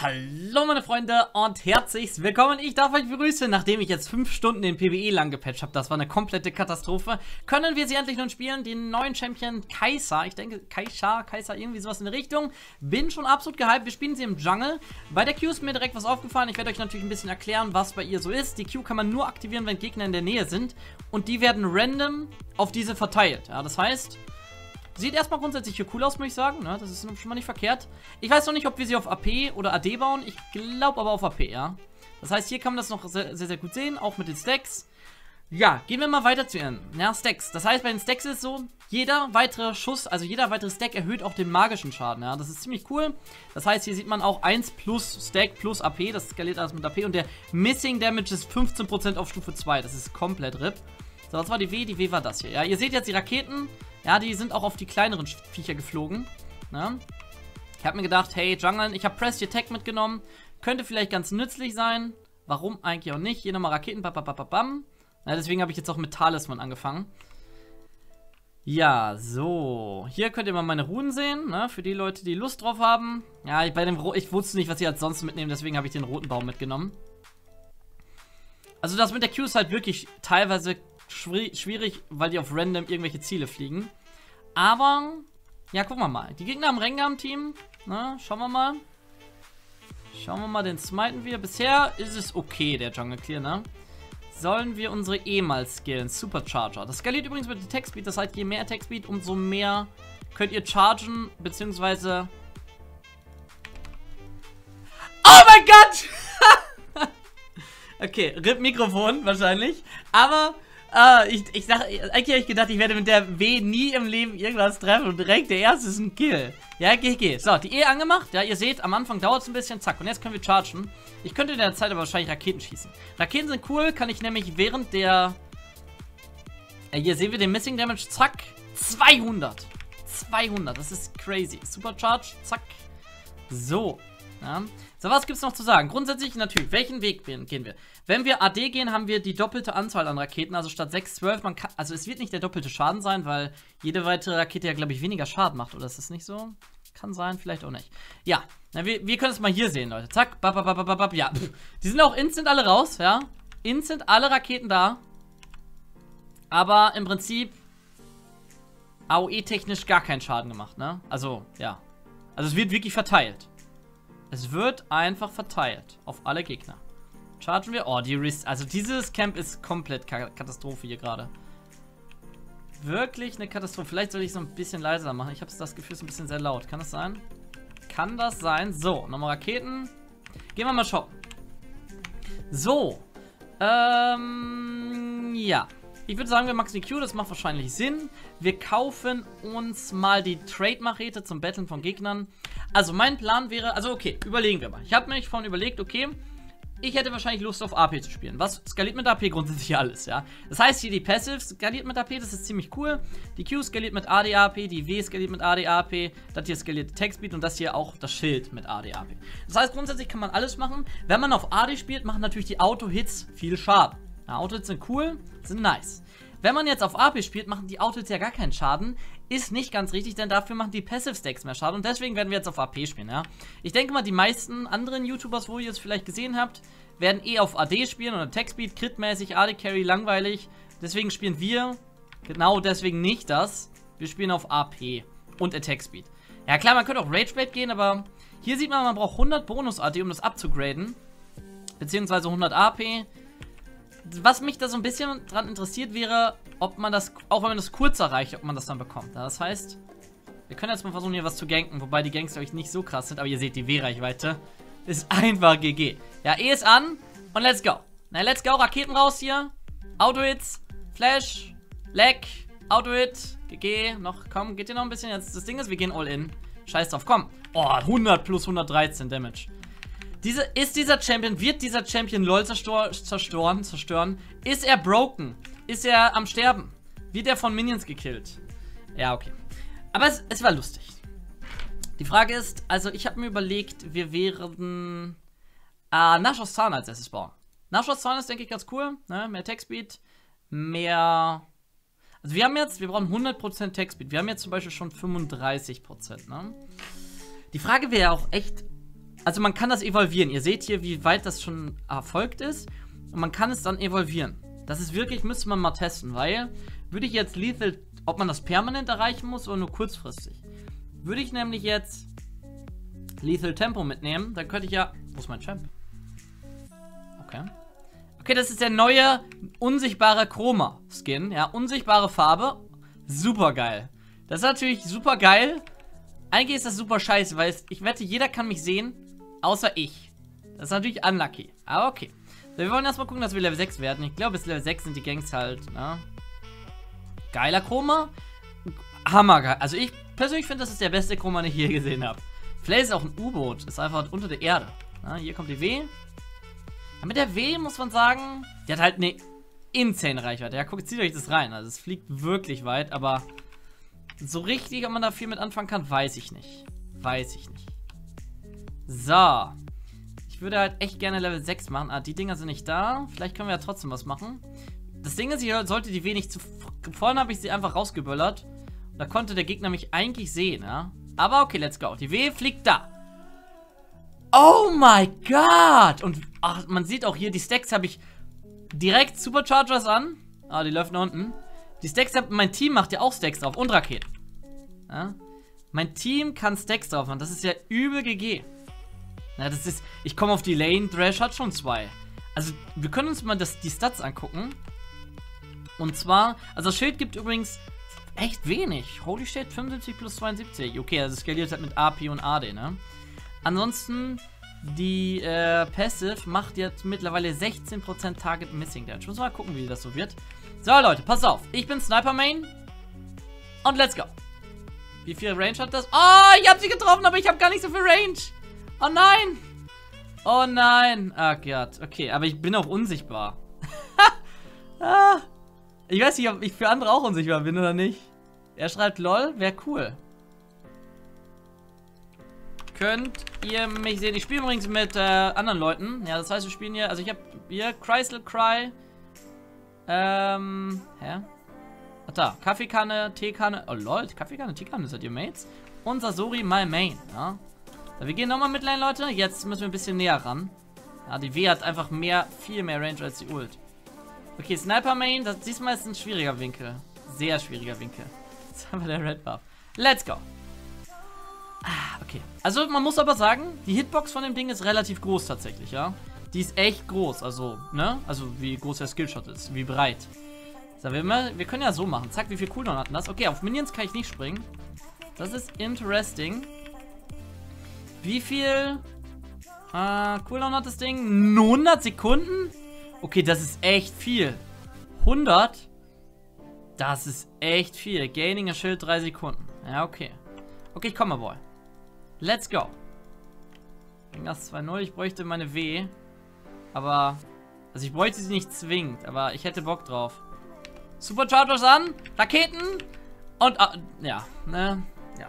Hallo meine Freunde und herzlich willkommen. Ich darf euch begrüßen, nachdem ich jetzt 5 Stunden den PvE lang gepatcht habe. Das war eine komplette Katastrophe. Können wir sie endlich nun spielen? Den neuen Champion Kaiser. Ich denke Kaiser, Kaiser, irgendwie sowas in der Richtung. Bin schon absolut gehypt. Wir spielen sie im Jungle. Bei der Q ist mir direkt was aufgefallen. Ich werde euch natürlich ein bisschen erklären, was bei ihr so ist. Die Q kann man nur aktivieren, wenn Gegner in der Nähe sind. Und die werden random auf diese verteilt. Ja, das heißt... Sieht erstmal grundsätzlich hier cool aus, muss ich sagen. Ne? Das ist schon mal nicht verkehrt. Ich weiß noch nicht, ob wir sie auf AP oder AD bauen. Ich glaube aber auf AP, ja. Das heißt, hier kann man das noch sehr, sehr, sehr gut sehen, auch mit den Stacks. Ja, gehen wir mal weiter zu ihren. Ja, Stacks. Das heißt, bei den Stacks ist es so, jeder weitere Schuss, also jeder weitere Stack erhöht auch den magischen Schaden. Ja, das ist ziemlich cool. Das heißt, hier sieht man auch 1 plus Stack plus AP. Das skaliert alles mit AP. Und der Missing Damage ist 15% auf Stufe 2. Das ist komplett RIP. So, das war die W. Die W war das hier. Ja, ihr seht jetzt die Raketen. Ja, die sind auch auf die kleineren Viecher geflogen. Ne? Ich habe mir gedacht, hey, Jungle, ich habe Press Your Tech mitgenommen. Könnte vielleicht ganz nützlich sein. Warum eigentlich auch nicht? Hier nochmal Raketen, bam. Ja, deswegen habe ich jetzt auch mit Talisman angefangen. Ja, so. Hier könnt ihr mal meine Runen sehen, ne? Für die Leute, die Lust drauf haben. Ja, ich, bei dem ich wusste nicht, was ich als sonst mitnehmen, deswegen habe ich den roten Baum mitgenommen. Also das mit der Q ist halt wirklich teilweise schwierig, weil die auf random irgendwelche Ziele fliegen. Aber, ja, gucken wir mal. Die Gegner im Team. Na, ne? schauen wir mal. Schauen wir mal, den smiten wir. Bisher ist es okay, der Jungle Clear, ne? Sollen wir unsere E mal skillen? Supercharger. Das skaliert übrigens mit Attack Speed. Das heißt, je mehr Attack Speed, umso mehr könnt ihr chargen, beziehungsweise... Oh mein Gott! okay, RIP Mikrofon wahrscheinlich. Aber Ah, ich, ich sag, eigentlich habe ich gedacht, ich werde mit der W nie im Leben irgendwas treffen und direkt der erste ist ein Kill. Ja, geh, geh. So, die E angemacht. Ja, ihr seht, am Anfang dauert es ein bisschen. Zack, und jetzt können wir chargen. Ich könnte in der Zeit aber wahrscheinlich Raketen schießen. Raketen sind cool, kann ich nämlich während der... Ja, hier sehen wir den Missing Damage. Zack, 200. 200, das ist crazy. Supercharge, zack. So, ja. So, was gibt es noch zu sagen? Grundsätzlich natürlich, welchen Weg gehen wir? Wenn wir AD gehen, haben wir die doppelte Anzahl an Raketen, also statt 6, 12, man kann, also es wird nicht der doppelte Schaden sein, weil jede weitere Rakete ja, glaube ich, weniger Schaden macht, oder ist das nicht so? Kann sein, vielleicht auch nicht. Ja, na, wir, wir können es mal hier sehen, Leute. Zack, bap, bap, bap, bap, bap, ja. Die sind auch instant alle raus, ja. Instant alle Raketen da. Aber im Prinzip AOE-technisch gar keinen Schaden gemacht, ne? Also, ja. Also es wird wirklich verteilt. Es wird einfach verteilt auf alle Gegner. Chargen wir? Oh, die Risk. Also dieses Camp ist komplett Katastrophe hier gerade. Wirklich eine Katastrophe. Vielleicht soll ich es so ein bisschen leiser machen. Ich habe das Gefühl, es ist ein bisschen sehr laut. Kann das sein? Kann das sein? So, nochmal Raketen. Gehen wir mal shoppen. So. Ähm, ja. Ich würde sagen, wir maxen die Q, das macht wahrscheinlich Sinn. Wir kaufen uns mal die Trade-Machete zum Battlen von Gegnern. Also mein Plan wäre, also okay, überlegen wir mal. Ich habe mir vorhin überlegt, okay, ich hätte wahrscheinlich Lust auf AP zu spielen. Was skaliert mit AP? Grundsätzlich alles, ja. Das heißt hier die Passive skaliert mit AP, das ist ziemlich cool. Die Q skaliert mit ADAP, die W skaliert mit ADAP, das hier skaliert Textspeed und das hier auch das Schild mit ADAP. Das heißt grundsätzlich kann man alles machen. Wenn man auf AD spielt, machen natürlich die Auto-Hits viel Schaden. Ja, Autos sind cool, sind nice. Wenn man jetzt auf AP spielt, machen die Autos ja gar keinen Schaden. Ist nicht ganz richtig, denn dafür machen die Passive Stacks mehr Schaden. Und deswegen werden wir jetzt auf AP spielen, ja. Ich denke mal, die meisten anderen YouTubers, wo ihr es vielleicht gesehen habt, werden eh auf AD spielen oder Tech Speed, Crit-mäßig, AD Carry, langweilig. Deswegen spielen wir genau deswegen nicht das. Wir spielen auf AP und Attack Speed. Ja klar, man könnte auch Rage Blade gehen, aber hier sieht man, man braucht 100 Bonus AD, um das abzugraden. Beziehungsweise 100 AP was mich da so ein bisschen dran interessiert wäre, ob man das, auch wenn man das kurz erreicht, ob man das dann bekommt. Das heißt, wir können jetzt mal versuchen, hier was zu ganken, wobei die Gangs, glaube ich, nicht so krass sind, aber ihr seht, die W-Reichweite ist einfach GG. Ja, E ist an und let's go. Na, let's go, Raketen raus hier. Auto-Hits, Flash, Leg, Auto-Hit, GG, noch, komm, geht hier noch ein bisschen. Jetzt, das Ding ist, wir gehen all in. Scheiß drauf, komm. Oh, 100 plus 113 Damage. Diese, ist dieser Champion, wird dieser Champion LOL zerstor, zerstören, zerstören? Ist er broken? Ist er am Sterben? Wird er von Minions gekillt? Ja, okay. Aber es, es war lustig. Die Frage ist, also ich habe mir überlegt, wir wären äh, Nashos Zahn als erstes bauen. Nashos Zahn ist, denke ich, ganz cool. Ne? Mehr Tech-Speed, mehr... Also wir haben jetzt, wir brauchen 100% Tech-Speed. Wir haben jetzt zum Beispiel schon 35%, ne? Die Frage wäre auch echt, also man kann das evolvieren. Ihr seht hier, wie weit das schon erfolgt ist. Und man kann es dann evolvieren. Das ist wirklich, müsste man mal testen, weil würde ich jetzt Lethal, ob man das permanent erreichen muss oder nur kurzfristig. Würde ich nämlich jetzt Lethal Tempo mitnehmen, dann könnte ich ja... Wo ist mein Champ? Okay. Okay, das ist der neue unsichtbare Chroma-Skin. Ja, unsichtbare Farbe. Super geil. Das ist natürlich super geil. Eigentlich ist das super scheiße, weil es, ich wette, jeder kann mich sehen, außer ich. Das ist natürlich unlucky. Aber okay. So, wir wollen erstmal gucken, dass wir Level 6 werden. Ich glaube, bis Level 6 sind die Gangs halt, ne? Geiler Chroma. Hammergeil. Also ich persönlich finde, das ist der beste Chroma, den ich je gesehen habe. Vielleicht ist auch ein U-Boot. Ist einfach unter der Erde. Na, hier kommt die W. Ja, mit der W muss man sagen, die hat halt eine insane Reichweite. Ja, guckt, zieht euch das rein. Also es fliegt wirklich weit, aber so richtig, ob man da viel mit anfangen kann, weiß ich nicht. Weiß ich nicht. So. Ich würde halt echt gerne Level 6 machen. Ah, die Dinger sind nicht da. Vielleicht können wir ja trotzdem was machen. Das Ding ist, hier sollte die W nicht zu... Vorne habe ich sie einfach rausgeböllert. Da konnte der Gegner mich eigentlich sehen, ja. Aber okay, let's go. Die W fliegt da. Oh my God! Und ach, man sieht auch hier, die Stacks habe ich direkt Superchargers an. Ah, die läuft nach unten. Die Stacks, mein Team macht ja auch Stacks drauf und Raketen. Ja? Mein Team kann Stacks drauf machen. Das ist ja übel GG. Ja, das ist. Ich komme auf die Lane. Thrash hat schon zwei. Also, wir können uns mal das, die Stats angucken. Und zwar, also das Schild gibt übrigens echt wenig. Holy shit, 75 plus 72. Okay, also skaliert halt mit AP und AD, ne? Ansonsten, die äh, Passive macht jetzt mittlerweile 16% Target Missing Damage. Muss mal gucken, wie das so wird. So, Leute, pass auf. Ich bin Sniper Main. Und let's go. Wie viel Range hat das? Oh, ich habe sie getroffen, aber ich habe gar nicht so viel Range. Oh nein. Oh nein. Ach Gott. Okay, aber ich bin auch unsichtbar. ah. Ich weiß nicht, ob ich für andere auch unsichtbar bin oder nicht. Er schreibt LOL, wäre cool. Könnt ihr mich sehen? Ich spiele übrigens mit äh, anderen Leuten. Ja, das heißt, wir spielen hier. Also, ich habe hier Chrysler Cry. Ähm, hä? Ach da, Kaffeekanne, Teekanne. Oh lol, Kaffeekanne, Teekanne, seid ihr Mates? Und Sasori, my main, ja. So, wir gehen nochmal mit Lane, Leute. Jetzt müssen wir ein bisschen näher ran. Ja, die W hat einfach mehr, viel mehr Range als die Ult. Okay, Sniper Main, das, diesmal ist ein schwieriger Winkel. Sehr schwieriger Winkel. Jetzt haben wir der Red Buff. Let's go. Ah, okay. Also man muss aber sagen, die Hitbox von dem Ding ist relativ groß tatsächlich, ja. Die ist echt groß, also, ne? Also wie groß der Skillshot ist, wie breit. So, wir, wir können ja so machen. Zack, wie viel Cooldown hatten das? Okay, auf Minions kann ich nicht springen. Das ist interesting. Wie viel äh, Cooldown hat das Ding? 100 Sekunden? Okay, das ist echt viel. 100? Das ist echt viel. Gaining a Schild 3 Sekunden. Ja, okay. Okay, ich komme Boy. Let's go. Ringers 2-0. Ich bräuchte meine W. Aber... Also ich bräuchte sie nicht zwingend, aber ich hätte Bock drauf. Superchargers an. Raketen. Und... Uh, ja, ne? Ja.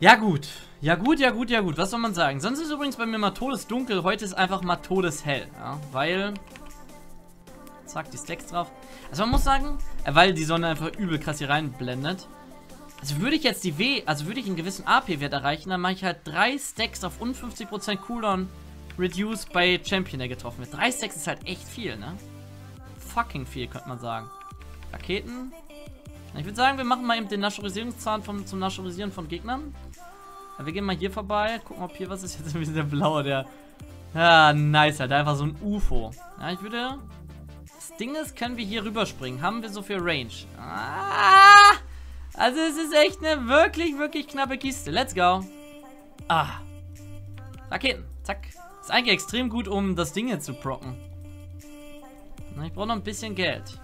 Ja, gut. Ja gut, ja gut, ja gut. Was soll man sagen? Sonst ist übrigens bei mir mal todesdunkel. Heute ist einfach mal todeshell. Ja, weil... Zack, die Stacks drauf. Also man muss sagen, äh, weil die Sonne einfach übel krass hier reinblendet. Also würde ich jetzt die W, also würde ich einen gewissen AP-Wert erreichen, dann mache ich halt drei Stacks auf und 50% Cooldown Reduce bei Champion, der getroffen wird. Drei Stacks ist halt echt viel, ne? Fucking viel, könnte man sagen. Raketen. Ich würde sagen, wir machen mal eben den Naturisierungszahn vom, zum Naturisieren von Gegnern. Wir gehen mal hier vorbei, gucken, ob hier was ist. Jetzt ist ein bisschen der blaue, der... Ja, nice, halt. Einfach so ein UFO. Ja, ich würde... Das Ding ist, können wir hier rüberspringen? Haben wir so viel Range? Ah! Also es ist echt eine wirklich, wirklich knappe Kiste. Let's go. Ah. Raketen. Zack. Ist eigentlich extrem gut, um das Ding jetzt zu procken. Ich brauche noch ein bisschen Geld.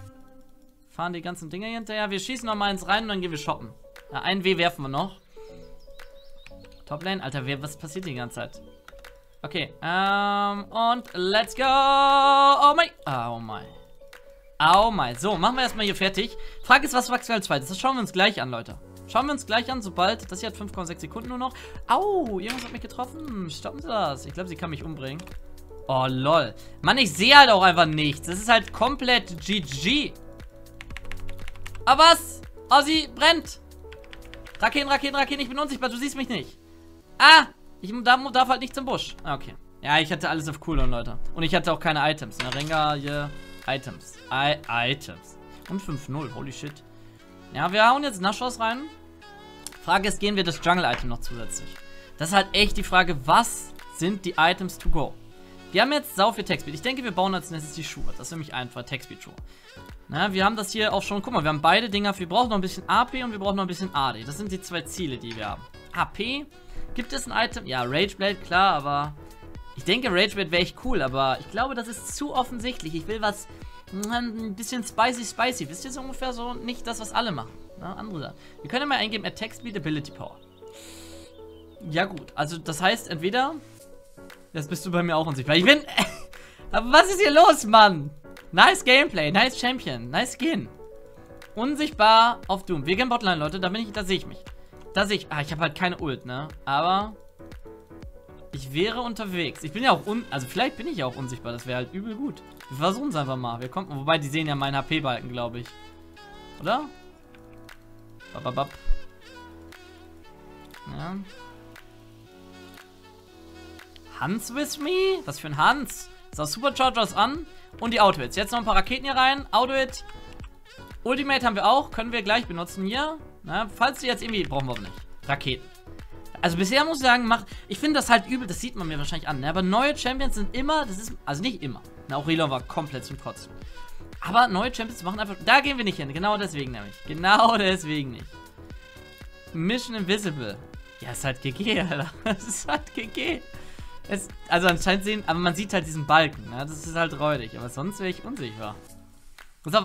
Fahren die ganzen Dinge hinterher. Wir schießen noch mal eins rein und dann gehen wir shoppen. Ja, ein W werfen wir noch. Toplane? Alter, wer, was passiert die ganze Zeit? Okay, ähm, und let's go! Oh mein, oh mein. Oh mein. So, machen wir erstmal hier fertig. Frage ist, was wachsen als zweites? Das schauen wir uns gleich an, Leute. Schauen wir uns gleich an, sobald... Das hier hat 5,6 Sekunden nur noch. Au, irgendwas hat mich getroffen. Stoppen Sie das. Ich glaube, sie kann mich umbringen. Oh, lol. Mann, ich sehe halt auch einfach nichts. Das ist halt komplett GG. Aber was? Oh, sie brennt. Raketen, Raketen, Raketen. Ich bin unsichtbar. Du siehst mich nicht. Ah, Ich darf, darf halt nicht zum Busch. Ah, okay. Ja, ich hatte alles auf Cooldown, Leute. Und ich hatte auch keine Items. Ne? Rengar, hier, Items. I Items. Und 5-0, holy shit. Ja, wir hauen jetzt Naschos rein. Frage ist, gehen wir das Jungle-Item noch zusätzlich? Das ist halt echt die Frage, was sind die Items to go? Wir haben jetzt sau viel Textbeat. Ich denke, wir bauen als nächstes die Schuhe. Das ist nämlich einfach Textbeat-Schuhe. Na, wir haben das hier auch schon. Guck mal, wir haben beide Dinger. Wir brauchen noch ein bisschen AP und wir brauchen noch ein bisschen AD. Das sind die zwei Ziele, die wir haben. AP. Gibt es ein Item? Ja, Rageblade, klar, aber ich denke, Rageblade wäre echt cool, aber ich glaube, das ist zu offensichtlich. Ich will was hm, ein bisschen spicy, spicy. Wisst ihr so ungefähr so? Nicht das, was alle machen. Na, andere Sachen. Wir können ja mal eingeben, Attack Speed, Ability Power. Ja gut, also das heißt entweder... Jetzt bist du bei mir auch unsichtbar. Ich bin... aber was ist hier los, Mann? Nice Gameplay, nice Champion, nice Skin. Unsichtbar auf Doom. Wir gehen Botline, Leute, da bin ich, da sehe ich mich. Da sehe ich... Ah, ich habe halt keine Ult, ne? Aber... Ich wäre unterwegs. Ich bin ja auch un... Also vielleicht bin ich ja auch unsichtbar. Das wäre halt übel gut. Wir versuchen es einfach mal. Wir kommen... Wobei, die sehen ja meinen HP-Balken, glaube ich. Oder? Bababab. Ja. Hans with me? Was für ein Hans? So, Superchargers an. Und die Auto-Hits. Jetzt noch ein paar Raketen hier rein. Auto-Hit. Ultimate haben wir auch. Können wir gleich benutzen hier. Na, falls die jetzt irgendwie... Brauchen wir aber nicht. Raketen. Also bisher muss ich sagen, macht, ich finde das halt übel, das sieht man mir wahrscheinlich an, ne? aber neue Champions sind immer, das ist, also nicht immer, na, auch Relon war komplett zum Kotzen. Aber neue Champions machen einfach, da gehen wir nicht hin, genau deswegen nämlich, genau deswegen nicht. Mission Invisible. Ja, ist halt GG, Alter, das ist halt GG. Es, also anscheinend sehen, aber man sieht halt diesen Balken, ne? das ist halt räudig, aber sonst wäre ich unsicher.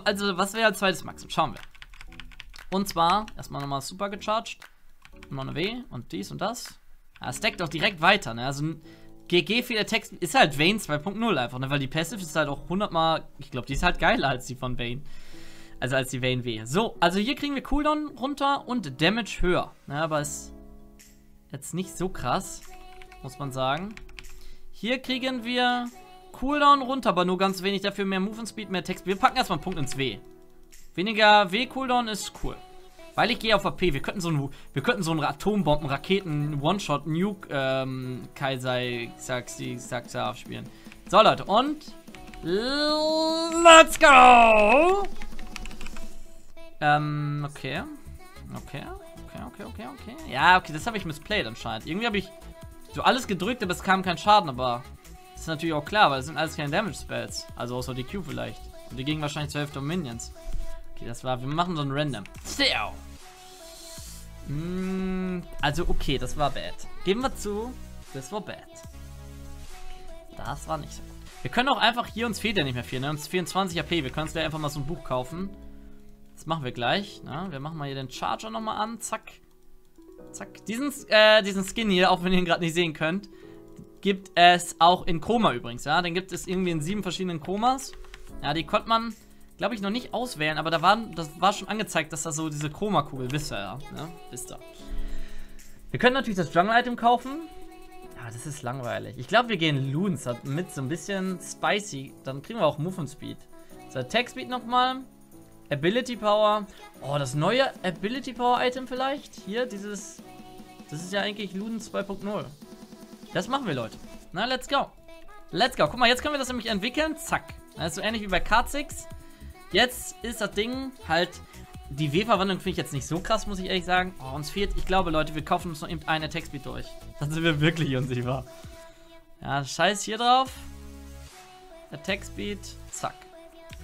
Also, was wäre als zweites Maximum? Schauen wir. Und zwar, erstmal nochmal super gecharged noch eine W und dies und das. Ja, es deckt auch direkt weiter, ne? Also GG für der Text ist halt Vayne 2.0 einfach, ne? Weil die Passive ist halt auch 100 mal, ich glaube, die ist halt geiler als die von Vayne. Also als die Vayne W. So, also hier kriegen wir Cooldown runter und Damage höher. Ne? Aber ist jetzt nicht so krass, muss man sagen. Hier kriegen wir Cooldown runter, aber nur ganz wenig. Dafür mehr Movement Speed, mehr Text. Wir packen erstmal einen Punkt ins W. Weniger W-Cooldown ist cool. Weil ich gehe auf AP. Wir könnten so einen, so einen Atombomben, Raketen, One-Shot, Nuke, ähm, Kaisai, Saxi, spielen. So, Leute, und let's go! Ähm, okay. Okay, okay, okay, okay, okay. Ja, okay, das habe ich missplayed anscheinend. Irgendwie habe ich so alles gedrückt, aber es kam kein Schaden, aber das ist natürlich auch klar, weil das sind alles keine Damage-Spells. Also außer die Q vielleicht. Und die gingen wahrscheinlich zur Hälfte um Minions. Okay, das war. Wir machen so ein Random. Sehr. Mm, also, okay, das war bad. Geben wir zu, das war bad. Das war nicht so gut. Wir können auch einfach, hier uns fehlt ja nicht mehr viel, ne? Uns 24 AP. Wir können uns gleich einfach mal so ein Buch kaufen. Das machen wir gleich, ne? Wir machen mal hier den Charger nochmal an. Zack. Zack. Diesen, äh, diesen Skin hier, auch wenn ihr ihn gerade nicht sehen könnt, gibt es auch in Chroma übrigens, ja? Den gibt es irgendwie in sieben verschiedenen Chromas. Ja, die konnte man glaube ich, noch nicht auswählen, aber da waren, das war schon angezeigt, dass da so diese Chroma-Kugel, wisst ihr ja, ne? Wisst ihr. Wir können natürlich das Jungle-Item kaufen. Ja, das ist langweilig. Ich glaube, wir gehen Loons mit so ein bisschen spicy. Dann kriegen wir auch Movement Speed. So, Attack Speed nochmal. Ability Power. Oh, das neue Ability Power Item vielleicht. Hier, dieses... Das ist ja eigentlich Luden 2.0. Das machen wir, Leute. Na, let's go. Let's go. Guck mal, jetzt können wir das nämlich entwickeln. Zack. Das ist so ähnlich wie bei Card 6. Jetzt ist das Ding halt. Die W-Verwandlung finde ich jetzt nicht so krass, muss ich ehrlich sagen. Oh, uns fehlt, ich glaube, Leute, wir kaufen uns noch eben eine Textbeat durch. Dann sind wir wirklich unsicher. Ja, scheiß hier drauf. Attack Speed, zack.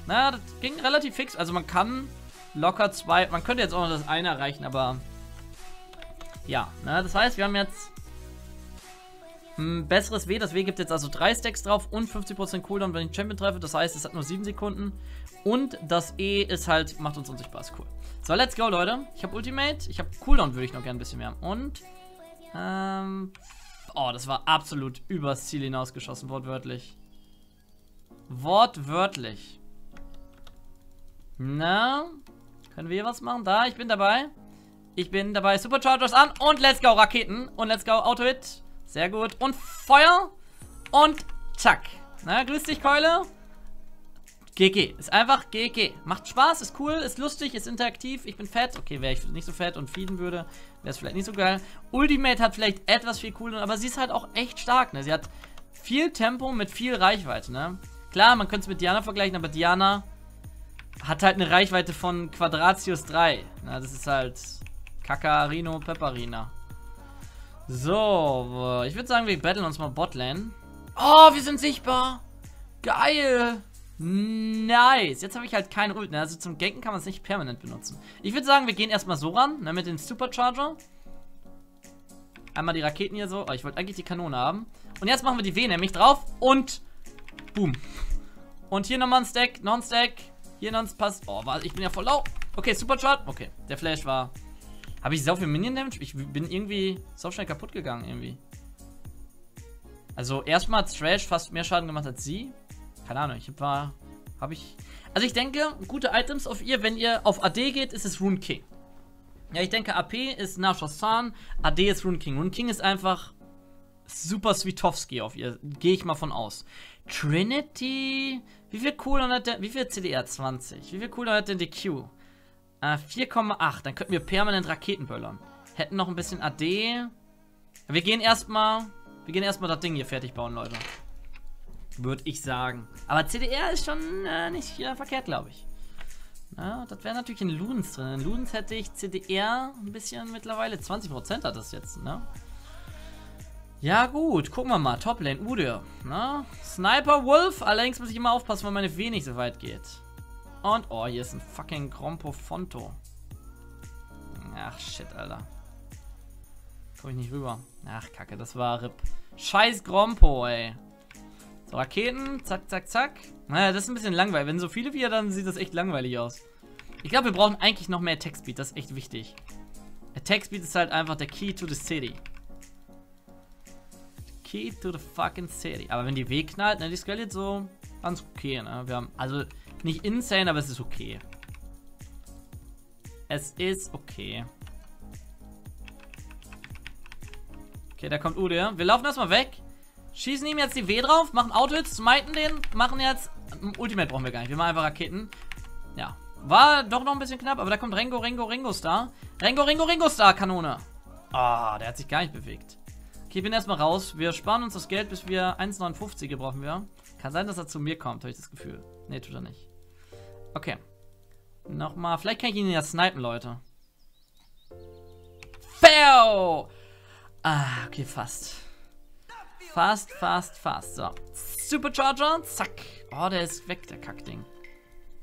Na, das ging relativ fix. Also man kann locker zwei, man könnte jetzt auch noch das eine erreichen, aber ja, na, das heißt, wir haben jetzt ein besseres W. Das W gibt jetzt also drei Stacks drauf und 50% Cooldown, wenn ich Champion treffe. Das heißt, es hat nur 7 Sekunden. Und das E ist halt, macht uns unsichtbar, ist cool. So, let's go, Leute. Ich habe Ultimate. Ich habe Cooldown, würde ich noch gerne ein bisschen mehr haben. Und, ähm, oh, das war absolut übers Ziel hinausgeschossen, wortwörtlich. Wortwörtlich. Na, können wir hier was machen? Da, ich bin dabei. Ich bin dabei. Superchargers an und let's go, Raketen. Und let's go, Auto-Hit. Sehr gut. Und Feuer. Und zack. Na, grüß dich, Keule. GG. Ist einfach GG. Macht Spaß, ist cool, ist lustig, ist interaktiv. Ich bin fett. Okay, wäre ich nicht so fett und feeden würde, wäre es vielleicht nicht so geil. Ultimate hat vielleicht etwas viel cooler, aber sie ist halt auch echt stark, ne? Sie hat viel Tempo mit viel Reichweite, ne? Klar, man könnte es mit Diana vergleichen, aber Diana hat halt eine Reichweite von Quadratius 3. Na, das ist halt Kakarino Pepperina. So, ich würde sagen, wir battlen uns mal Botlane. Oh, wir sind sichtbar. Geil. Nice. Jetzt habe ich halt keinen Ult. Ne? Also zum Ganken kann man es nicht permanent benutzen. Ich würde sagen, wir gehen erstmal so ran, ne, mit dem Supercharger. Einmal die Raketen hier so. Oh, ich wollte eigentlich die Kanone haben. Und jetzt machen wir die W nämlich drauf und boom. Und hier nochmal ein Stack, noch ein Stack. Hier noch ein passt. Oh, warte, ich bin ja voll lau. Okay, Supercharge. Okay, der Flash war... Habe ich so viel Minion Damage? Ich bin irgendwie so schnell kaputt gegangen irgendwie. Also erstmal hat Trash fast mehr Schaden gemacht als sie. Keine Ahnung, ich war... Habe ich... Also ich denke, gute Items auf ihr, wenn ihr auf AD geht, ist es Rune King. Ja, ich denke, AP ist Nashosan, AD ist Rune King. Rune King ist einfach super Sweetowski auf ihr. Gehe ich mal von aus. Trinity. Wie viel Cooldown hat der? Wie viel CDR? 20. Wie viel Cooldown hat denn die Q? Äh, 4,8. Dann könnten wir permanent Raketen böllern. Hätten noch ein bisschen AD. Wir gehen erstmal. Wir gehen erstmal das Ding hier fertig bauen, Leute. Würde ich sagen. Aber CDR ist schon äh, nicht äh, verkehrt, glaube ich. Ja, das wäre natürlich in Ludens drin. In Ludens hätte ich CDR ein bisschen mittlerweile. 20% hat das jetzt, ne? Ja gut, gucken wir mal. Toplane, Ude. Na? Sniper Wolf. Allerdings muss ich immer aufpassen, weil meine W nicht so weit geht. Und, oh, hier ist ein fucking Grompo Fonto. Ach, shit, Alter. Komm ich nicht rüber. Ach, kacke, das war RIP. Scheiß Grompo, ey. So, Raketen. Zack, zack, zack. Naja, das ist ein bisschen langweilig. Wenn so viele wie dann sieht das echt langweilig aus. Ich glaube, wir brauchen eigentlich noch mehr Attack Speed. Das ist echt wichtig. Attack Speed ist halt einfach der Key to the City. Key to the fucking city. Aber wenn die W knallt, ne, die skaliert so ganz okay, ne? Wir haben, also nicht insane, aber es ist okay. Es ist okay. Okay, da kommt Ude. Wir laufen erstmal weg. Schießen ihm jetzt die W drauf, machen Auto-Hits, smiten den, machen jetzt... Ultimate brauchen wir gar nicht, wir machen einfach Raketen. Ja. War doch noch ein bisschen knapp, aber da kommt Rengo, Rengo, Rengo Star. Rengo, Rengo, Rengo Star, Kanone. Ah, oh, der hat sich gar nicht bewegt. Okay, ich bin erstmal raus. Wir sparen uns das Geld, bis wir 1,59 brauchen wir. Kann sein, dass er zu mir kommt, habe ich das Gefühl. Ne, tut er nicht. Okay. Nochmal. Vielleicht kann ich ihn ja snipen, Leute. Fail! Ah, okay, fast. Fast, fast, fast. So. Supercharger. Zack. Oh, der ist weg, der Kackding.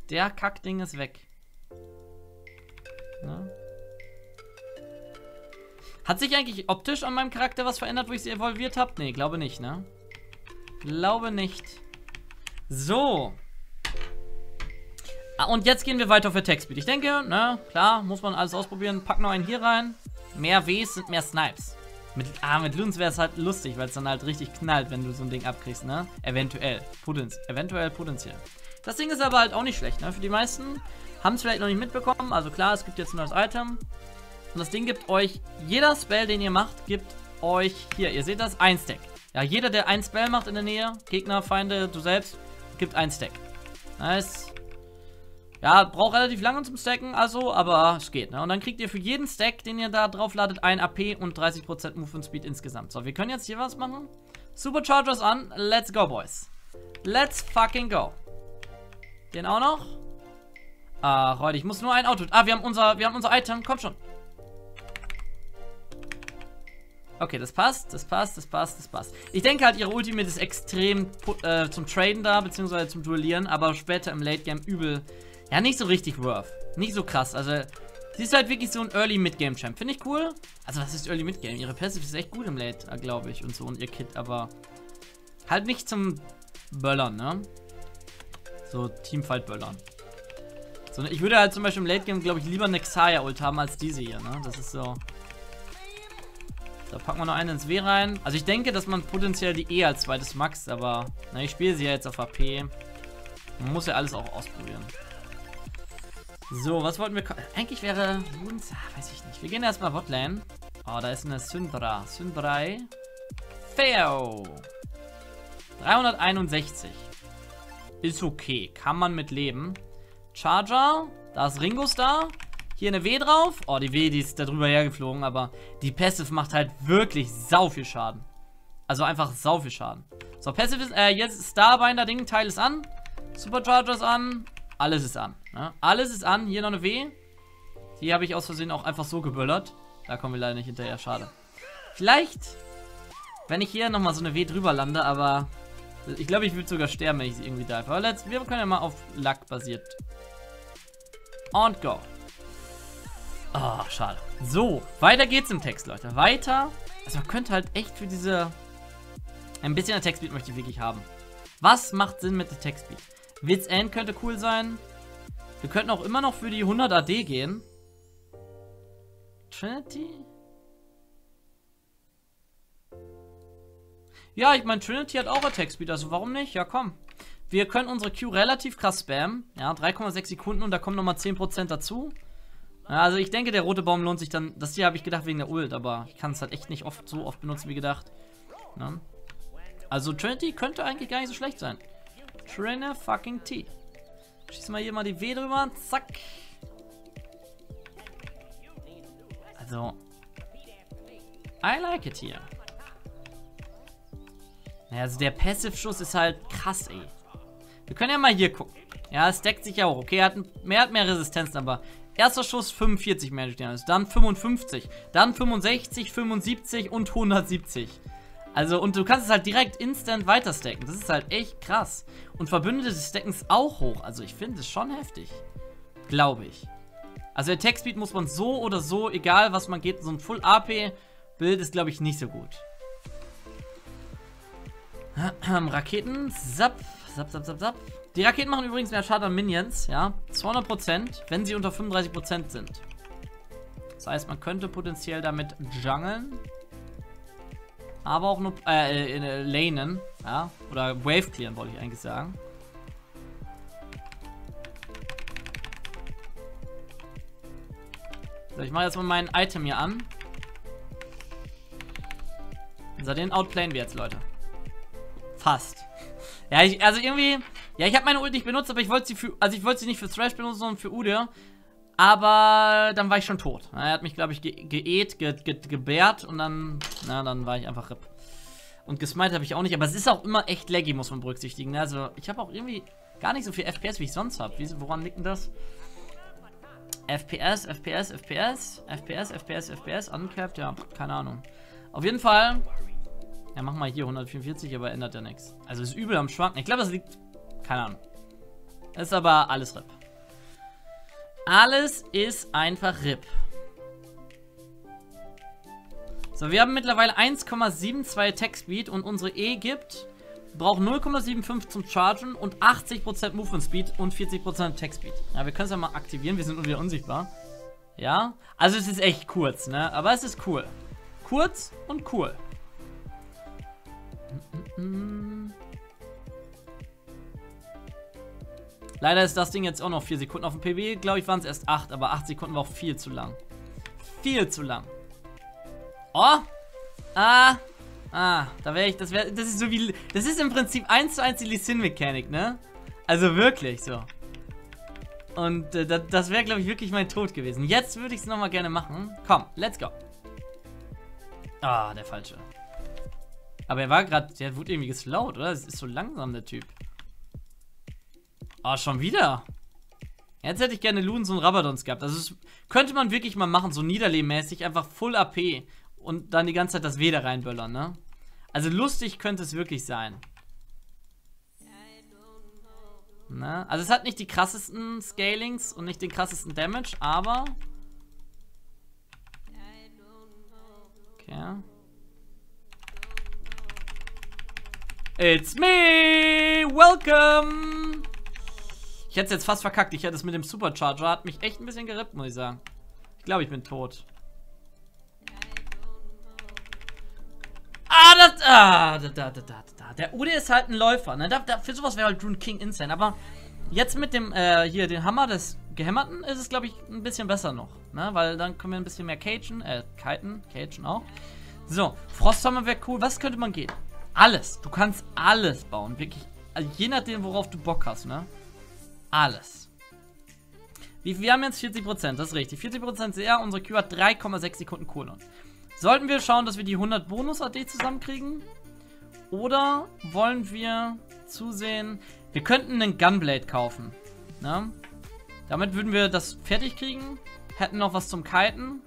Der Kackding ist weg. Na? Hat sich eigentlich optisch an meinem Charakter was verändert, wo ich sie evolviert habe? Nee, glaube nicht, ne? Glaube nicht. So. Ah, und jetzt gehen wir weiter auf Attack Speed. Ich denke, ne, klar, muss man alles ausprobieren. Pack noch einen hier rein. Mehr Ws sind mehr Snipes. Mit, ah, mit Loons wäre es halt lustig, weil es dann halt richtig knallt, wenn du so ein Ding abkriegst, ne? Eventuell. Potenz eventuell potenziell. Das Ding ist aber halt auch nicht schlecht, ne? Für die meisten haben es vielleicht noch nicht mitbekommen. Also klar, es gibt jetzt ein neues Item. Und das Ding gibt euch, jeder Spell, den ihr macht, gibt euch, hier, ihr seht das, ein Stack. Ja, jeder, der ein Spell macht in der Nähe, Gegner, Feinde, du selbst, gibt ein Stack. Nice. Ja, braucht relativ lange zum Stacken, also, aber es geht, ne? Und dann kriegt ihr für jeden Stack, den ihr da drauf ladet, ein AP und 30% Movement Speed insgesamt. So, wir können jetzt hier was machen. Superchargers an, let's go, boys. Let's fucking go. Den auch noch? Ah, heute, ich muss nur ein Auto. Ah, wir haben unser, wir haben unser Item, kommt schon. Okay, das passt, das passt, das passt, das passt. Ich denke halt, ihre Ultimate ist extrem äh, zum Traden da, beziehungsweise zum Duellieren, aber später im Late Game übel. Ja, nicht so richtig worth. Nicht so krass. Also, sie ist halt wirklich so ein Early Mid-Game Champ. Finde ich cool. Also, was ist Early Mid-Game? Ihre Passive ist echt gut im Late, äh, glaube ich, und so, und ihr Kit, aber halt nicht zum Böllern, ne? So Teamfight-Böllern. So, ich würde halt zum Beispiel im Late Game, glaube ich, lieber eine Xayah-Ult haben als diese hier, ne? Das ist so. Da packen wir noch einen ins W rein. Also ich denke, dass man potenziell die E als zweites max, aber na, ich spiele sie ja jetzt auf AP. Man muss ja alles auch ausprobieren. So, was wollten wir... Eigentlich wäre... Ah, weiß ich nicht. Wir gehen erstmal Botlane. Oh, da ist eine Syndra. Syndrei. Fail. 361. Ist okay. Kann man mit leben. Charger. Da ist Ringus da. Hier eine W drauf. Oh, die W, die ist da drüber hergeflogen, aber die Passive macht halt wirklich sau viel Schaden. Also einfach sau viel Schaden. So, Passive ist, äh, jetzt Starbinder Ding, Teil ist an. Supercharger ist an. Alles ist an. Ne? Alles ist an. Hier noch eine W. Die habe ich aus Versehen auch einfach so geböllert. Da kommen wir leider nicht hinterher, schade. Vielleicht, wenn ich hier nochmal so eine W drüber lande, aber ich glaube, ich würde sogar sterben, wenn ich sie irgendwie dive. Aber let's, wir können ja mal auf Luck basiert. Und go. Oh, schade. So, weiter geht's im Text, Leute. Weiter. Also man könnte halt echt für diese... Ein bisschen Textbeat möchte ich wirklich haben. Was macht Sinn mit der Textbeat? Witz End könnte cool sein. Wir könnten auch immer noch für die 100 AD gehen. Trinity? Ja, ich meine, Trinity hat auch Attack Speed, also warum nicht? Ja, komm. Wir können unsere Q relativ krass spammen. Ja, 3,6 Sekunden und da kommen nochmal 10% dazu. Ja, also ich denke, der rote Baum lohnt sich dann. Das hier habe ich gedacht wegen der Ult, aber ich kann es halt echt nicht oft so oft benutzen wie gedacht. Ja. Also Trinity könnte eigentlich gar nicht so schlecht sein. Trinity fucking T. Schieß mal hier mal die W drüber. Zack. Also. I like it hier. Ja, also der Passive-Schuss ist halt krass, ey. Wir können ja mal hier gucken. Ja, es deckt sich ja auch. Okay, er hat, mehr, hat mehr Resistenzen, aber erster Schuss 45 Magic Damage, dann 55, dann 65, 75 und 170. Also, und du kannst es halt direkt instant weiter stacken. Das ist halt echt krass. Und Verbündete stacken es auch hoch. Also, ich finde es schon heftig. Glaube ich. Also, der Tech-Speed muss man so oder so, egal was man geht, so ein Full-AP-Bild ist, glaube ich, nicht so gut. Raketen, zap, zap, zap, zap, zap. Die Raketen machen übrigens mehr Schaden an Minions, ja. 200%, wenn sie unter 35% sind. Das heißt, man könnte potenziell damit jungeln. Aber auch nur, äh, äh, lanen, ja. Oder Wave clearen, wollte ich eigentlich sagen. So, ich mache jetzt mal mein Item hier an. So, den outplayen wir jetzt, Leute. Fast. Ja, ich, also irgendwie, ja, ich habe meine Ult nicht benutzt, aber ich wollte sie für, also ich wollte sie nicht für Thrash benutzen, sondern für Ude. Aber dann war ich schon tot. Er hat mich, glaube ich, ge geäht, ge ge gebärt und dann, na, dann war ich einfach RIP. Und gesmited habe ich auch nicht, aber es ist auch immer echt laggy, muss man berücksichtigen. Ne? Also, ich habe auch irgendwie gar nicht so viel FPS, wie ich sonst habe. Woran liegt denn das? FPS, FPS, FPS, FPS, FPS, FPS, uncapped, ja, keine Ahnung. Auf jeden Fall ja, mach mal hier 144, aber ändert ja nichts. Also ist übel am Schwanken. Ich glaube, das liegt... Keine Ahnung. Ist aber alles RIP. Alles ist einfach RIP. So, wir haben mittlerweile 1,72 Attack Speed und unsere E gibt braucht 0,75 zum Chargen und 80% Movement Speed und 40% Attack Speed. Ja, wir können es ja mal aktivieren, wir sind wieder unsichtbar. Ja, also es ist echt kurz, ne? Aber es ist cool. Kurz und cool. Leider ist das Ding jetzt auch noch 4 Sekunden. Auf dem PB, glaube ich, waren es erst 8, aber 8 Sekunden war auch viel zu lang. Viel zu lang. Oh! Ah! Ah, da wäre ich, das wäre, das ist so wie, das ist im Prinzip 1 zu 1 die Lee Sin Mechanik, ne? Also wirklich so. Und äh, das, das wäre, glaube ich, wirklich mein Tod gewesen. Jetzt würde ich es nochmal gerne machen. Komm, let's go. Ah, der falsche. Aber er war gerade, der wurde irgendwie geslowt, oder? Es ist so langsam, der Typ. Oh, schon wieder. Jetzt hätte ich gerne Loons und Rabadons gehabt. Also das könnte man wirklich mal machen, so Niederlehmäßig, einfach Full AP und dann die ganze Zeit das W da reinböllern, ne? Also lustig könnte es wirklich sein. Ne? Also es hat nicht die krassesten Scalings und nicht den krassesten Damage, aber... Okay. It's me! Welcome! Ich hätte es jetzt fast verkackt. Ich hätte es mit dem Supercharger. Hat mich echt ein bisschen gerippt, muss ich sagen. Ich glaube, ich bin tot. Ah, das, ah, da, da, da, da, da. Der Ude ist halt ein Läufer, ne? Da, da, für sowas wäre halt Rune King insane. Aber jetzt mit dem, äh, hier, den Hammer des Gehämmerten ist es, glaube ich, ein bisschen besser noch, ne? Weil dann können wir ein bisschen mehr cagen, äh, kiten, cagen auch. So, Frosthammer wäre cool. Was könnte man gehen? Alles. Du kannst alles bauen. Wirklich also je nachdem, worauf du Bock hast, ne? Alles. Wir, wir haben jetzt 40%, das ist richtig. 40% CR, unsere Q hat 3,6 Sekunden Cooldown. Sollten wir schauen, dass wir die 100 Bonus-AD zusammenkriegen? Oder wollen wir zusehen... Wir könnten einen Gunblade kaufen. Ne? Damit würden wir das fertig kriegen. Hätten noch was zum Kiten.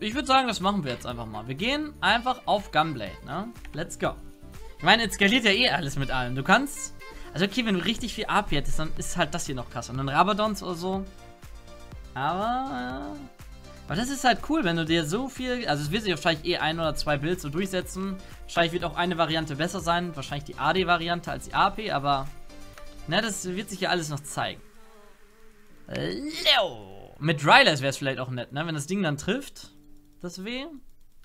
Ich würde sagen, das machen wir jetzt einfach mal. Wir gehen einfach auf Gunblade, ne? Let's go. Ich meine, es skaliert ja eh alles mit allem. Du kannst... Also okay, wenn du richtig viel AP hättest, dann ist halt das hier noch krass. Und dann Rabadons oder so. Aber... Aber das ist halt cool, wenn du dir so viel... Also es wird sich wahrscheinlich eh ein oder zwei Builds so durchsetzen. Wahrscheinlich wird auch eine Variante besser sein. Wahrscheinlich die AD-Variante als die AP, aber... Na, das wird sich ja alles noch zeigen. Leo. Mit Dryless wäre es vielleicht auch nett, ne? Wenn das Ding dann trifft. Das weh.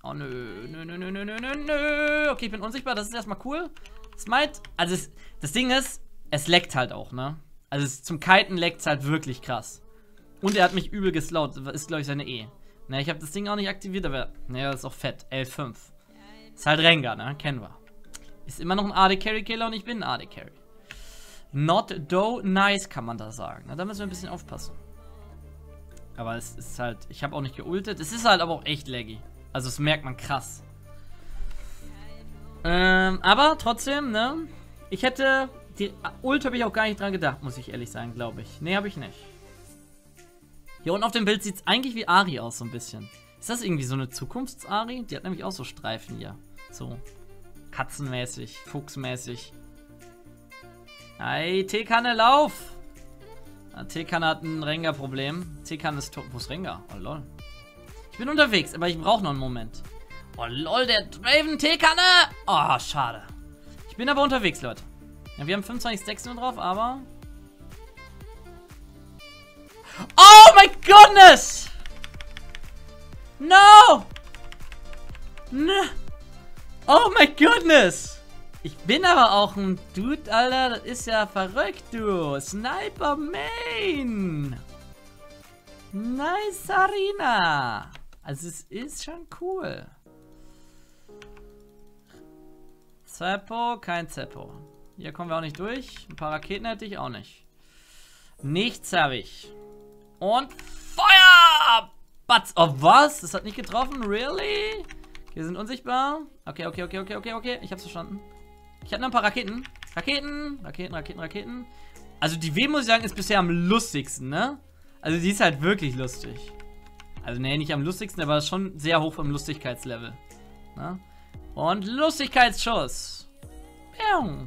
Oh, nö. Nö, nö, nö, nö, nö, nö. Okay, ich bin unsichtbar. Das ist erstmal cool. Smite. Also, es, das Ding ist, es leckt halt auch, ne? Also, es, zum Kiten leckt es halt wirklich krass. Und er hat mich übel geslowt. Ist, glaube ich, seine E. Ne, ich habe das Ding auch nicht aktiviert, aber. Ne, das ist auch fett. L5. Ist halt Rengar, ne? Kennen wir. Ist immer noch ein AD-Carry-Killer und ich bin ein AD-Carry. Not do nice, kann man da sagen. Na, da müssen wir ein bisschen aufpassen. Aber es ist halt, ich habe auch nicht geultet. Es ist halt aber auch echt laggy. Also das merkt man krass. Ähm, aber trotzdem, ne? Ich hätte, die Ult habe ich auch gar nicht dran gedacht, muss ich ehrlich sagen, glaube ich. Ne, habe ich nicht. Hier unten auf dem Bild sieht es eigentlich wie Ari aus, so ein bisschen. Ist das irgendwie so eine Zukunfts-Ari? Die hat nämlich auch so Streifen hier. So katzenmäßig, fuchsmäßig. Hey, Teekanne, lauf! Ah, Teekanne hat ein Rengar-Problem. Teekanne ist tot. Wo ist Rengar? Oh, lol. Ich bin unterwegs, aber ich brauche noch einen Moment. Oh, lol, der Draven Teekanne! Oh, schade. Ich bin aber unterwegs, Leute. Ja, wir haben 25 Stacks nur drauf, aber... Oh my goodness! No! No! Oh my goodness! Ich bin aber auch ein Dude, Alter. Das ist ja verrückt, du. Sniper Main. Nice Arena. Also es ist schon cool. Zeppo, kein Zeppo. Hier kommen wir auch nicht durch. Ein paar Raketen hätte ich auch nicht. Nichts habe ich. Und Feuer! Batz. Oh, was? Das hat nicht getroffen? Really? Wir sind unsichtbar. Okay, okay, okay, okay, okay, okay. Ich hab's verstanden. Ich habe noch ein paar Raketen. Raketen, Raketen, Raketen, Raketen. Also die W, muss ich sagen, ist bisher am lustigsten, ne? Also die ist halt wirklich lustig. Also ne, nicht am lustigsten, aber schon sehr hoch vom Lustigkeitslevel. Ne? Und Lustigkeitsschuss. Pium.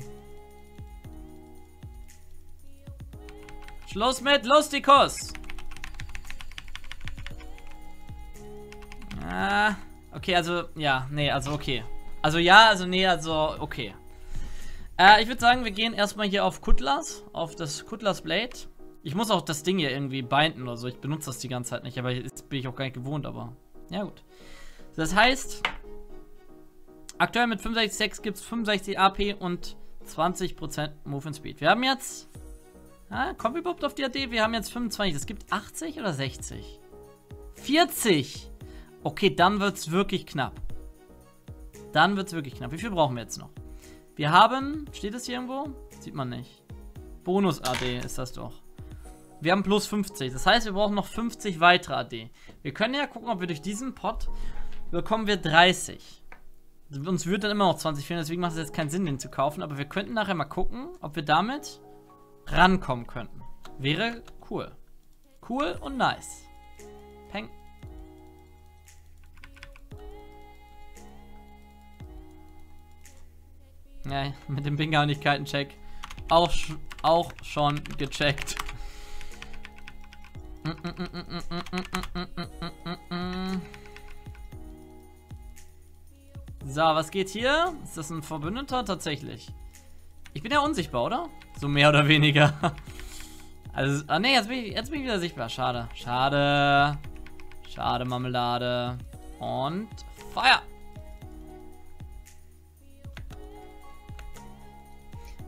Schluss mit Lustikus. Ah, okay, also, ja, nee, also okay. Also ja, also nee, also okay. Äh, ich würde sagen, wir gehen erstmal hier auf Kutlas, auf das Kutlas Blade. Ich muss auch das Ding hier irgendwie binden oder so. Ich benutze das die ganze Zeit nicht, aber jetzt bin ich auch gar nicht gewohnt, aber ja gut. Das heißt, aktuell mit 65,6 gibt es 65 AP und 20% Movement Speed. Wir haben jetzt, ah, kommen wir überhaupt auf die AD? Wir haben jetzt 25, es gibt 80 oder 60? 40! Okay, dann wird es wirklich knapp. Dann wird es wirklich knapp. Wie viel brauchen wir jetzt noch? Wir haben, steht es hier irgendwo? Sieht man nicht. Bonus AD ist das doch. Wir haben plus 50. Das heißt, wir brauchen noch 50 weitere AD. Wir können ja gucken, ob wir durch diesen Pot bekommen wir 30. Uns wird dann immer noch 20 fehlen, deswegen macht es jetzt keinen Sinn, den zu kaufen. Aber wir könnten nachher mal gucken, ob wir damit rankommen könnten. Wäre cool. Cool und nice. Peng. Ja, mit dem Bingerhändigkeiten-Check. Auch, auch schon gecheckt. So, was geht hier? Ist das ein Verbündeter? Tatsächlich. Ich bin ja unsichtbar, oder? So mehr oder weniger. Also, ah ne, jetzt jetzt bin ich wieder sichtbar. Schade. Schade. Schade, Marmelade. Und Feuer.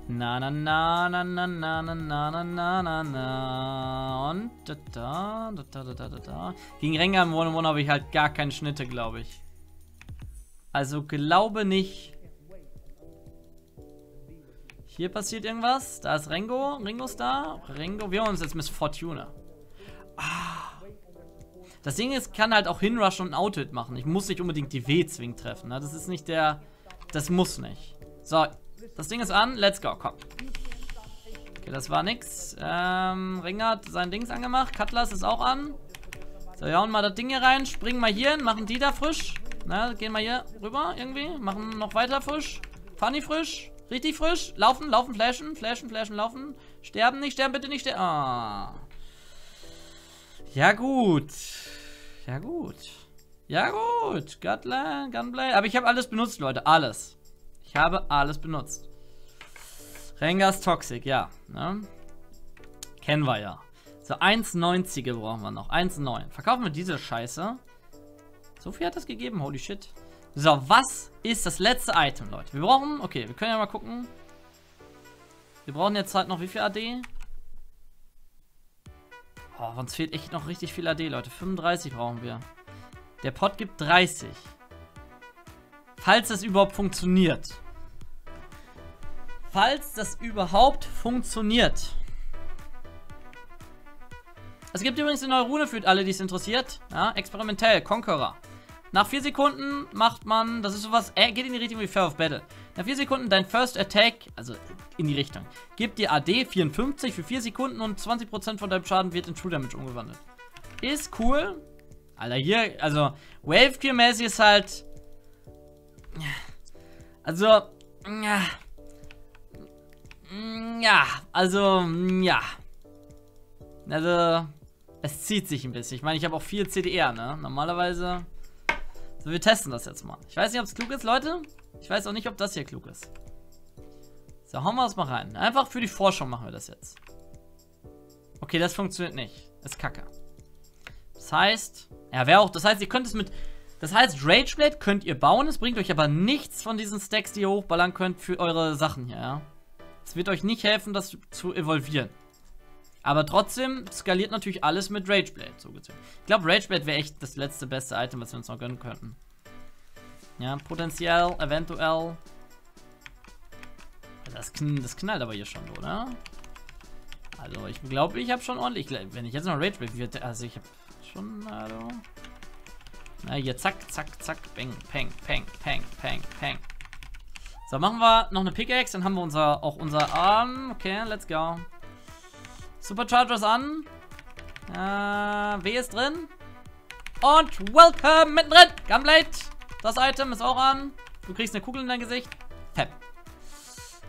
Na na na na na na na na na na na na und da da da da da da da Gegen Rengar im One One habe ich halt gar keine Schnitte, glaube ich. Also glaube nicht. Hier passiert irgendwas. Da ist Rengo. Ringo ist da. Rengo. Wir haben uns jetzt Miss Fortuna. Ah. Das Ding ist, kann halt auch hinrushen und Auto machen. Ich muss nicht unbedingt die W zwingend treffen. Ne? Das ist nicht der... Das muss nicht. So, das Ding ist an. Let's go, komm. Okay, das war nix. Ähm, Ringer hat sein Dings angemacht. Cutlass ist auch an. So, wir hauen mal das Ding hier rein. Springen mal hier hin. Machen die da frisch. Na, gehen wir hier rüber irgendwie. Machen noch weiter frisch. Die frisch. Richtig frisch. Laufen, laufen, flashen. Flashen, flashen, laufen. Sterben nicht, sterben bitte nicht, sterben. Ah. Ja, gut. Ja, gut. Ja, gut. Gunblade, Gunblade. Aber ich habe alles benutzt, Leute. Alles. Ich habe alles benutzt. Rengas Toxic, ja. Ne? Kennen wir ja. So, 1,90er brauchen wir noch. 1,9. Verkaufen wir diese Scheiße. So viel hat das gegeben, holy shit. So, was ist das letzte Item, Leute? Wir brauchen, okay, wir können ja mal gucken. Wir brauchen jetzt halt noch wie viel AD? Oh, uns fehlt echt noch richtig viel AD, Leute. 35 brauchen wir. Der Pot gibt 30. Falls das überhaupt funktioniert. Falls das überhaupt funktioniert. Es gibt übrigens eine neue Rune für alle, die es interessiert. Ja, experimentell, Conqueror. Nach 4 Sekunden macht man, das ist sowas, äh, geht in die Richtung wie Fair of Battle. Nach 4 Sekunden dein First Attack, also in die Richtung, gibt dir AD 54 für 4 Sekunden und 20% von deinem Schaden wird in True Damage umgewandelt. Ist cool. Alter, hier, also, Wave Cure mäßig ist halt. Also. Ja, also, ja. Also, es zieht sich ein bisschen. Ich meine, ich habe auch viel CDR, ne? Normalerweise so, wir testen das jetzt mal. Ich weiß nicht, ob es klug ist, Leute. Ich weiß auch nicht, ob das hier klug ist. So, hauen wir es mal rein. Einfach für die Forschung machen wir das jetzt. Okay, das funktioniert nicht. ist kacke. Das heißt, ja, wäre auch, das heißt, ihr könnt es mit, das heißt, Rageblade könnt ihr bauen, es bringt euch aber nichts von diesen Stacks, die ihr hochballern könnt für eure Sachen hier, ja. Es wird euch nicht helfen, das zu evolvieren. Aber trotzdem skaliert natürlich alles mit Rageblade, so gesehen. Ich glaube, Rageblade wäre echt das letzte beste Item, was wir uns noch gönnen könnten. Ja, potenziell, eventuell. Das, kn das knallt aber hier schon, oder? Also, ich glaube, ich habe schon ordentlich. Wenn ich jetzt noch Rageblade wird, also ich habe schon, also. Na, hier, zack, zack, zack, bang, peng, peng, peng, peng, peng. So, machen wir noch eine Pickaxe, dann haben wir unser, auch unser Arm. Okay, let's go. Superchargers an. Äh, W ist drin. Und welcome mittendrin. Gunblade. Das Item ist auch an. Du kriegst eine Kugel in dein Gesicht. Fab.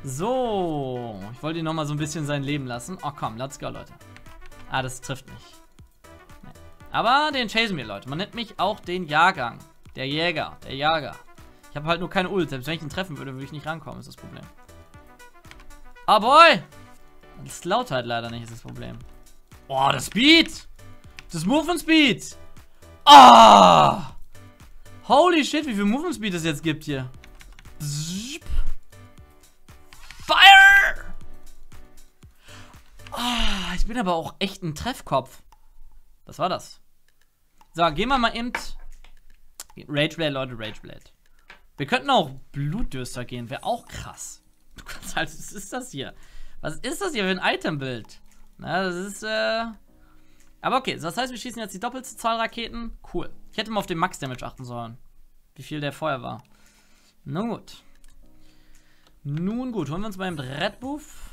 So. Ich wollte ihn nochmal so ein bisschen sein Leben lassen. Oh komm, let's go, Leute. Ah, das trifft nicht. Aber den chasen wir, Leute. Man nennt mich auch den Jahrgang. Der Jäger. Der Jager. Ich habe halt nur keine Ult. Selbst wenn ich ihn treffen würde, würde ich nicht rankommen, ist das Problem. Ah, boy! Das laut halt leider nicht, ist das Problem. Oh, das Speed! Das Movement Speed! Ah! Holy shit, wie viel Movement Speed es jetzt gibt hier. Fire! Ah, ich bin aber auch echt ein Treffkopf. Was war das? So, gehen wir mal eben. Rageblade, Leute, Rageblade. Wir könnten auch Blutdürster gehen, wäre auch krass. Du kannst halt, was ist das hier? Was ist das hier für ein Itembild? Na, das ist, äh... Aber okay, das heißt, wir schießen jetzt die doppelte Zahl Raketen. Cool. Ich hätte mal auf den Max-Damage achten sollen. Wie viel der vorher war. Nun gut. Nun gut, holen wir uns mal im Red Buff.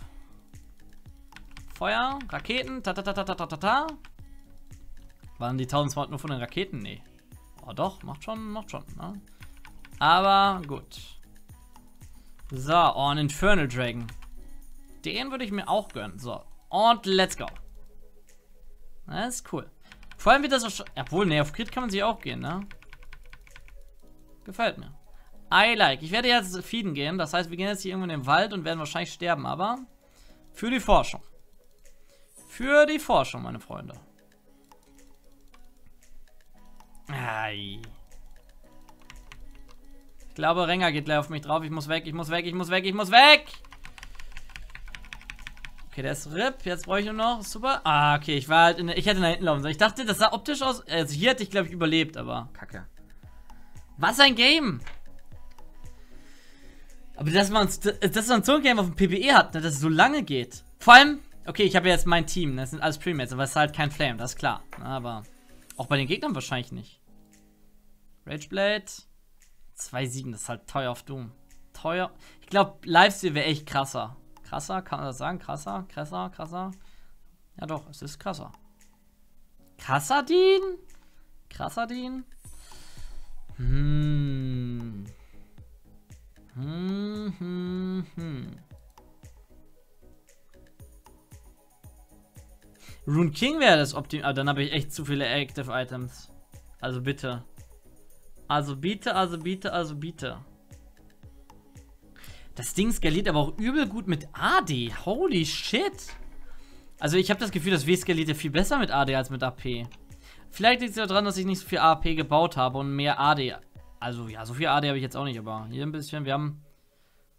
Feuer, Raketen, ta ta ta ta ta ta ta. Waren die 1200 nur von den Raketen? Nee. Oh doch, macht schon, macht schon, ne? Aber gut. So, ein Infernal Dragon. Den würde ich mir auch gönnen. So. Und let's go. Das ist cool. Vor allem wird das auch. Obwohl, ne, auf Crit kann man sich auch gehen, ne? Gefällt mir. I like. Ich werde jetzt feeden gehen. Das heißt, wir gehen jetzt hier irgendwo in den Wald und werden wahrscheinlich sterben, aber... Für die Forschung. Für die Forschung, meine Freunde. Ei. Ich glaube, Renger geht gleich auf mich drauf. Ich muss weg, ich muss weg, ich muss weg, ich muss weg! Okay, der ist RIP. Jetzt brauche ich nur noch. Super. Ah, okay. Ich war halt in der, Ich hätte nach hinten laufen sollen. Ich dachte, das sah optisch aus. Also hier hätte ich, glaube ich, überlebt, aber. Kacke. Was ein Game! Aber dass man, dass man so ein Game auf dem PBE hat, ne, dass es so lange geht. Vor allem, okay, ich habe ja jetzt mein Team, das sind alles Premates, aber es ist halt kein Flame, das ist klar. Aber auch bei den Gegnern wahrscheinlich nicht. Rageblade. Zwei Siegen, das ist halt teuer auf Doom. Teuer. Ich glaube, Livestream wäre echt krasser. Krasser, kann man das sagen? Krasser, krasser, krasser. Ja doch, es ist krasser. Krassadin? Krassadin? Hm. Hm, hm, hm. Rune King wäre das optimal. Ah, dann habe ich echt zu viele Active Items. Also bitte. Also bitte, also bitte, also bitte. Das Ding skaliert aber auch übel gut mit AD. Holy shit. Also ich habe das Gefühl, das W skaliert ja viel besser mit AD als mit AP. Vielleicht liegt es ja daran, dass ich nicht so viel AP gebaut habe und mehr AD. Also ja, so viel AD habe ich jetzt auch nicht, aber hier ein bisschen. Wir haben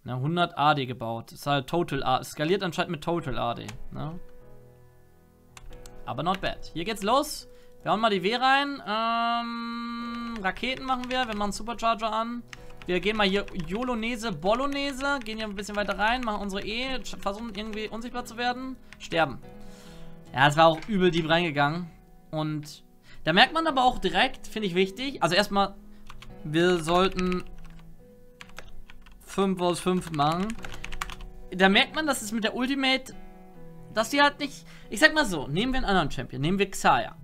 ne, 100 AD gebaut. Ist halt Total AD. Skaliert anscheinend mit Total AD. Ne? Aber not bad. Hier geht's los. Wir hauen mal die W rein. Ähm, Raketen machen wir. Wir machen Supercharger an. Wir gehen mal hier Jolonese, Bolognese. Gehen hier ein bisschen weiter rein. Machen unsere E. Versuchen irgendwie unsichtbar zu werden. Sterben. Ja, es war auch übel deep reingegangen. Und da merkt man aber auch direkt, finde ich wichtig. Also erstmal, wir sollten 5 aus 5 machen. Da merkt man, dass es mit der Ultimate, dass sie halt nicht... Ich sag mal so, nehmen wir einen anderen Champion. Nehmen wir Xayah.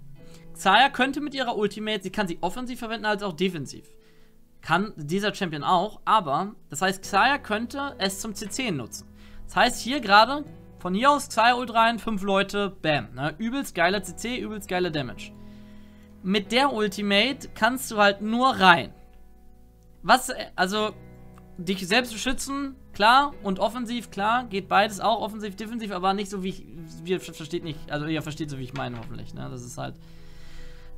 Xayah könnte mit ihrer Ultimate, sie kann sie offensiv verwenden als auch defensiv. Kann dieser Champion auch, aber das heißt, Xayah könnte es zum C10 nutzen. Das heißt, hier gerade, von hier aus Xayah Ult rein, 5 Leute, bam. Ne? Übelst geiler CC, übelst geiler Damage. Mit der Ultimate kannst du halt nur rein. Was, also, dich selbst beschützen, klar, und offensiv, klar, geht beides auch, offensiv, defensiv, aber nicht so wie ich, ihr versteht nicht, also ihr versteht so wie ich meine, hoffentlich, ne? Das ist halt,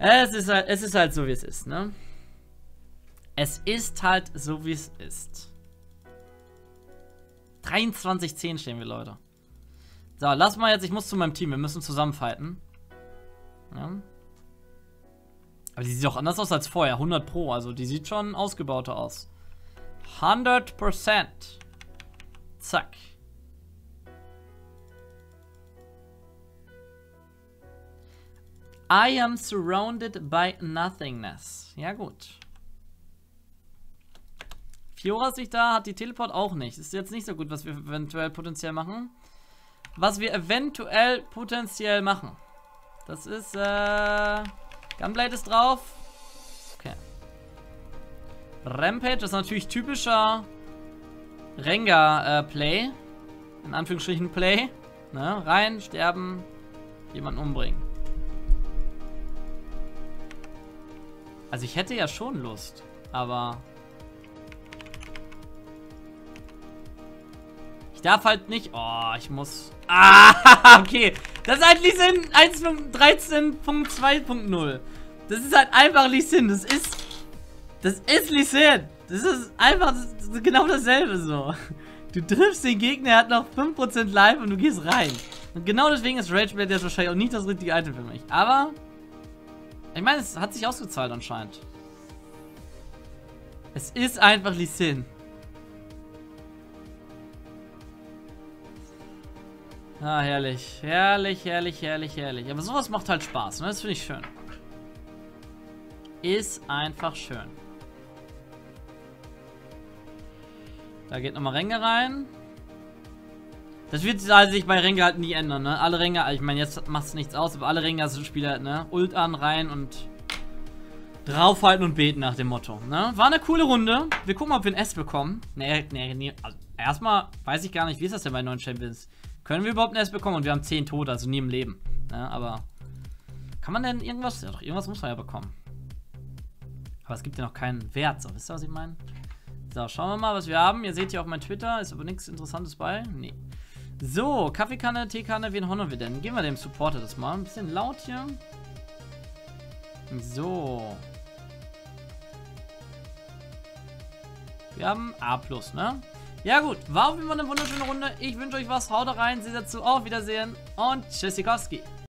es ist halt, es ist halt so, wie es ist, ne? Es ist halt so, wie es ist. 23-10 stehen wir, Leute. So, lass mal jetzt, ich muss zu meinem Team, wir müssen zusammenfighten. Ja. Aber die sieht doch anders aus als vorher, 100 Pro, also die sieht schon ausgebauter aus. 100%. Zack. I am surrounded by nothingness. Ja, gut. Fiora ist nicht da, hat die Teleport auch nicht. Ist jetzt nicht so gut, was wir eventuell potenziell machen. Was wir eventuell potenziell machen. Das ist, äh... Gunblade ist drauf. Okay. Rampage ist natürlich typischer Rengar-Play. Äh, In Anführungsstrichen Play. Ne? Rein, sterben, jemanden umbringen. Also ich hätte ja schon Lust, aber... Ich darf halt nicht... Oh, ich muss... Ah, okay. Das ist halt Lee Sin 1.13.2.0. Das ist halt einfach Lee Sin. Das ist... Das ist Lee Sin. Das ist einfach das ist genau dasselbe so. Du triffst den Gegner, er hat noch 5% Life und du gehst rein. Und genau deswegen ist Rageblade jetzt wahrscheinlich auch nicht das richtige Item für mich. Aber ich meine, es hat sich ausgezahlt anscheinend. Es ist einfach Lee Sin. Ah, herrlich. Herrlich, herrlich, herrlich, herrlich. Aber sowas macht halt Spaß, ne? Das finde ich schön. Ist einfach schön. Da geht nochmal Ränge rein. Das wird also sich bei Ränge halt nie ändern, ne? Alle Ränge, ich meine, jetzt macht es nichts aus, aber alle Ränge sind Spieler, ne? Ult an, rein und draufhalten und beten nach dem Motto, ne? War eine coole Runde. Wir gucken ob wir ein S bekommen. Ne, ne, ne. Also erstmal weiß ich gar nicht, wie ist das denn bei neuen Champions? Können wir überhaupt ein S bekommen? Und wir haben 10 Tote, also nie im Leben. Ne? Aber kann man denn irgendwas? Ja, doch, irgendwas muss man ja bekommen. Aber es gibt ja noch keinen Wert, so. Wisst ihr, was ich meine? So, schauen wir mal, was wir haben. Ihr seht hier auf meinem Twitter, ist aber nichts Interessantes bei. Nee. So, Kaffeekanne, Teekanne, wen honor wir denn? Gehen wir dem Supporter das mal. Ein bisschen laut hier. So. Wir haben A+, ne? Ja gut, war auf jeden Fall eine wunderschöne Runde. Ich wünsche euch was, haut rein, seht dazu, auf Wiedersehen und tschüssikowski.